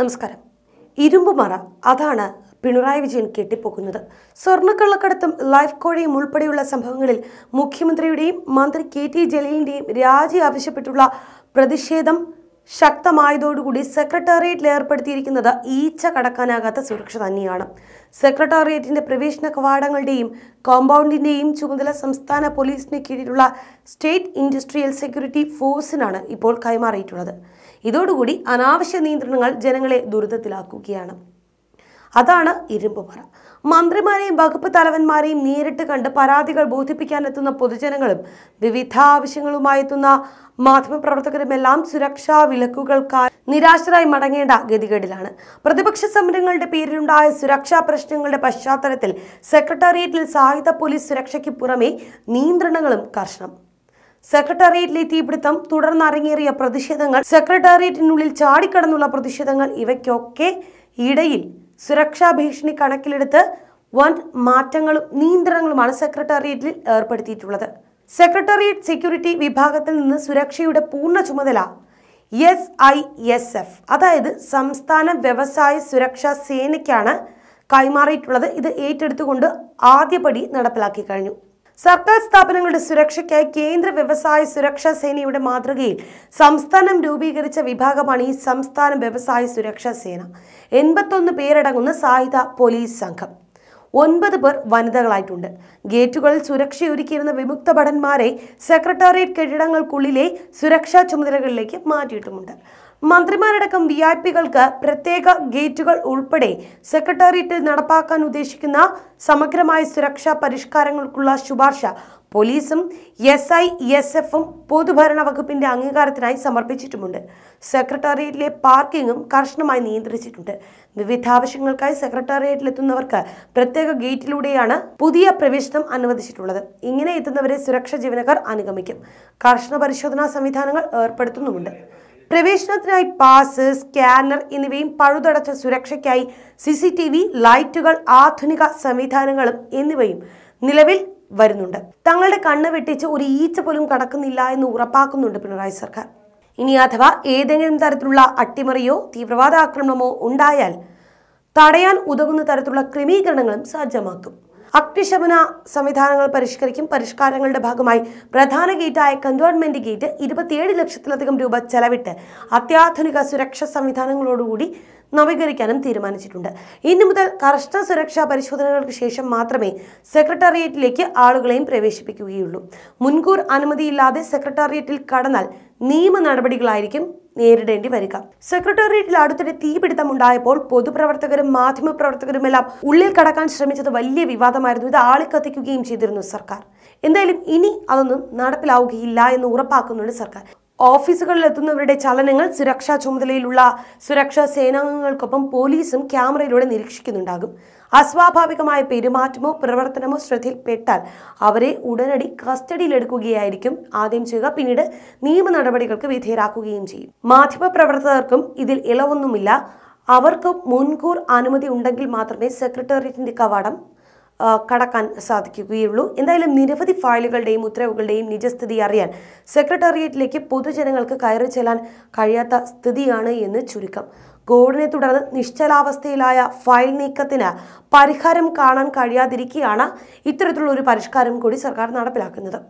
നമസ്കാരം. ഇരുമ്പ് മറ അതാണ് പിണറായി വിജയൻ കെട്ടിപ്പോക്കുന്നത്. സ്വർണക്കള്ളക്കടത്തും ലൈഫ് കോഴയും ഉൾപ്പെടെയുള്ള സംഭവങ്ങളിൽ മുഖ്യമന്ത്രിയുടെയും മന്ത്രി കെ ടി ജലീലിന്റെയും രാജി ആവശ്യപ്പെട്ടുള്ള പ്രതിഷേധം ശക്തമായതോടുകൂടി സെക്രട്ടേറിയറ്റിൽ ഏർപ്പെടുത്തിയിരിക്കുന്നത് ഈച്ച കടക്കാനാകാത്ത സുരക്ഷ തന്നെയാണ്. സെക്രട്ടേറിയറ്റിന്റെ പ്രവേശന കവാടങ്ങളുടെയും കോമ്പൗണ്ടിന്റെയും ചുമതല സംസ്ഥാന പോലീസിന് കീഴിലുള്ള സ്റ്റേറ്റ് ഇൻഡസ്ട്രിയൽ സെക്യൂരിറ്റി ഫോഴ്സിനാണ് ഇപ്പോൾ കൈമാറിയിട്ടുള്ളത്. ഇതോടുകൂടി അനാവശ്യ നിയന്ത്രണങ്ങൾ ജനങ്ങളെ ദുരിതത്തിലാക്കുകയാണ്. അതാണ് ഇരുമ്പുമറ മന്ത്രിമാരെയും വകുപ്പ് തലവന്മാരെയും നേരിട്ട് കണ്ട് പരാതികൾ ബോധിപ്പിക്കാനെത്തുന്ന പൊതുജനങ്ങളും വിവിധ ആവശ്യങ്ങളുമായി എത്തുന്ന മാധ്യമപ്രവർത്തകരുമെല്ലാം സുരക്ഷാ വിലക്കുകൾക്കായി നിരാശരായി മടങ്ങേണ്ട ഗതികേടിലാണ്. പ്രതിപക്ഷ സമരങ്ങളുടെ പേരിലുണ്ടായ സുരക്ഷാ പ്രശ്നങ്ങളുടെ പശ്ചാത്തലത്തിൽ സെക്രട്ടേറിയറ്റിൽ സായുധ പോലീസ് സുരക്ഷയ്ക്ക് പുറമെ നിയന്ത്രണങ്ങളും കർശനം. സെക്രട്ടേറിയറ്റിലെ തീപിടുത്തം തുടർന്ന് അരങ്ങേറിയ പ്രതിഷേധങ്ങൾ സെക്രട്ടേറിയറ്റിനുള്ളിൽ ചാടിക്കടന്നുള്ള പ്രതിഷേധങ്ങൾ ഇവയ്ക്കൊക്കെ ഇടയിൽ സുരക്ഷാ ഭീഷണി കണക്കിലെടുത്ത് വൻ മാറ്റങ്ങളും നിയന്ത്രണങ്ങളുമാണ് സെക്രട്ടേറിയറ്റിൽ ഏർപ്പെടുത്തിയിട്ടുള്ളത്. സെക്രട്ടേറിയറ്റ് സെക്യൂരിറ്റി വിഭാഗത്തിൽ നിന്ന് സുരക്ഷയുടെ പൂർണ ചുമതല എസ് ഐ എസ് എഫ് അതായത് സംസ്ഥാന വ്യവസായ സുരക്ഷാ സേനയ്ക്കാണ് കൈമാറിയിട്ടുള്ളത്. ഇത് ഏറ്റെടുത്തുകൊണ്ട് ആദ്യപടി നടപ്പിലാക്കി കഴിഞ്ഞു. സർക്കാർ സ്ഥാപനങ്ങളുടെ സുരക്ഷയ്ക്കായി കേന്ദ്ര വ്യവസായ സുരക്ഷാ സേനയുടെ മാതൃകയിൽ സംസ്ഥാനം രൂപീകരിച്ച വിഭാഗമാണ് ഈ സംസ്ഥാന വ്യവസായ സുരക്ഷാ സേന. എൺപത്തൊന്ന് പേരടങ്ങുന്ന സായുധ പോലീസ് സംഘം. ഒൻപത് പേർ വനിതകളായിട്ടുണ്ട്. ഗേറ്റുകളിൽ സുരക്ഷയൊരുക്കിയിരുന്ന വിമുക്ത ഭടന്മാരെ സെക്രട്ടേറിയറ്റ് കെട്ടിടങ്ങൾക്കുള്ളിലെ സുരക്ഷാ ചുമതലകളിലേക്ക് മാറ്റിയിട്ടുമുണ്ട്. മന്ത്രിമാരടക്കം വി ഐ പികൾക്ക് പ്രത്യേക ഗേറ്റുകൾ ഉൾപ്പെടെ സെക്രട്ടേറിയറ്റിൽ നടപ്പാക്കാൻ ഉദ്ദേശിക്കുന്ന സമഗ്രമായ സുരക്ഷാ പരിഷ്കാരങ്ങൾക്കുള്ള ശുപാർശ പോലീസും എസ് ഐ എസ് എഫും പൊതുഭരണ വകുപ്പിന്റെ അംഗീകാരത്തിനായി സമർപ്പിച്ചിട്ടുമുണ്ട്. സെക്രട്ടേറിയറ്റിലെ പാർക്കിങ്ങും കർശനമായി നിയന്ത്രിച്ചിട്ടുണ്ട്. വിവിധ ആവശ്യങ്ങൾക്കായി സെക്രട്ടേറിയറ്റിലെത്തുന്നവർക്ക് പ്രത്യേക ഗേറ്റിലൂടെയാണ് പുതിയ പ്രവേശനം അനുവദിച്ചിട്ടുള്ളത്. ഇങ്ങനെ എത്തുന്നവരെ സുരക്ഷാ ജീവനക്കാർ അനുഗമിക്കും. കർശന പരിശോധനാ സംവിധാനങ്ങൾ ഏർപ്പെടുത്തുന്നുമുണ്ട്. പ്രവേശനത്തിനായി പാസ് സ്കാനർ എന്നിവയും പഴുതടച്ച സുരക്ഷയ്ക്കായി സി സി ടി വി ലൈറ്റുകൾ ആധുനിക സംവിധാനങ്ങളും എന്നിവയും നിലവിൽ വരുന്നുണ്ട്. തങ്ങളുടെ കണ്ണ് വെട്ടിച്ച് ഒരു ഈച്ച പോലും കടക്കുന്നില്ല എന്ന് ഉറപ്പാക്കുന്നുണ്ട് പിണറായി സർക്കാർ. ഇനി അഥവാ ഏതെങ്കിലും തരത്തിലുള്ള അട്ടിമറിയോ തീവ്രവാദ ആക്രമണമോ ഉണ്ടായാൽ തടയാൻ ഉതകുന്ന തരത്തിലുള്ള ക്രമീകരണങ്ങളും സജ്ജമാക്കും. അഗ്നിശമന സംവിധാനങ്ങൾ പരിഷ്കരിക്കും. പരിഷ്കാരങ്ങളുടെ ഭാഗമായി പ്രധാന ഗേറ്റായ കന്റോൺമെന്റ് ഗേറ്റ് ഇരുപത്തിയേഴ് ലക്ഷത്തിലധികം രൂപ ചെലവിട്ട് അത്യാധുനിക സുരക്ഷാ സംവിധാനങ്ങളോടുകൂടി നവീകരിക്കാനും തീരുമാനിച്ചിട്ടുണ്ട്. ഇന്നു മുതൽ കർശന സുരക്ഷാ പരിശോധനകൾക്ക് ശേഷം മാത്രമേ സെക്രട്ടേറിയറ്റിലേക്ക് ആളുകളെയും പ്രവേശിപ്പിക്കുകയുള്ളൂ. മുൻകൂർ അനുമതിയില്ലാതെ സെക്രട്ടേറിയറ്റിൽ കടന്നാൽ നിയമ നടപടികളായിരിക്കും നേരിടേണ്ടി വരിക. സെക്രട്ടേറിയറ്റിൽ അടുത്തിടെ തീപിടുത്തം ഉണ്ടായപ്പോൾ പൊതുപ്രവർത്തകരും മാധ്യമപ്രവർത്തകരുമെല്ലാം ഉള്ളിൽ കടക്കാൻ ശ്രമിച്ചത് വലിയ വിവാദമായിരുന്നു. ഇത് ആളിക്കത്തിക്കുകയും ചെയ്തിരുന്നു സർക്കാർ. എന്തായാലും ഇനി അതൊന്നും നടപ്പിലാവുകയില്ല എന്ന് ഉറപ്പാക്കുന്നുണ്ട് സർക്കാർ. ഓഫീസുകളിൽ എത്തുന്നവരുടെ ചലനങ്ങൾ സുരക്ഷാ ചുമതലയിലുള്ള സുരക്ഷാ സേനാംഗങ്ങൾക്കൊപ്പം പോലീസും ക്യാമറയിലൂടെ നിരീക്ഷിക്കുന്നുണ്ടാകും. അസ്വാഭാവികമായ പെരുമാറ്റമോ പ്രവർത്തനമോ ശ്രദ്ധയിൽപ്പെട്ടാൽ അവരെ ഉടനടി കസ്റ്റഡിയിലെടുക്കുകയായിരിക്കും. ആദ്യം ചെയ്യുക പിന്നീട് നിയമ നടപടികൾക്ക് വിധേയരാക്കുകയും ചെയ്യും. മാധ്യമപ്രവർത്തകർക്കും ഇതിൽ ഇളവൊന്നുമില്ല. അവർക്ക് മുൻകൂർ അനുമതി ഉണ്ടെങ്കിൽ മാത്രമേ സെക്രട്ടേറിയറ്റിന്റെ കവാടം കടക്കാൻ സാധിക്കുകയുള്ളൂ. എന്തായാലും നിരവധി ഫയലുകളുടെയും ഉത്തരവുകളുടെയും നിജസ്ഥിതി അറിയാൻ സെക്രട്ടേറിയറ്റിലേക്ക് പൊതുജനങ്ങൾക്ക് കയറി ചെല്ലാൻ കഴിയാത്ത സ്ഥിതിയാണ് എന്ന് ചുരുക്കം. കോവിഡിനെ തുടർന്ന് നിശ്ചലാവസ്ഥയിലായ ഫയൽ നീക്കത്തിന് പരിഹാരം കാണാൻ കഴിയാതിരിക്കെയാണ് ഇത്തരത്തിലുള്ള ഒരു പരിഷ്കാരം കൂടി സർക്കാർ നടപ്പിലാക്കുന്നത്.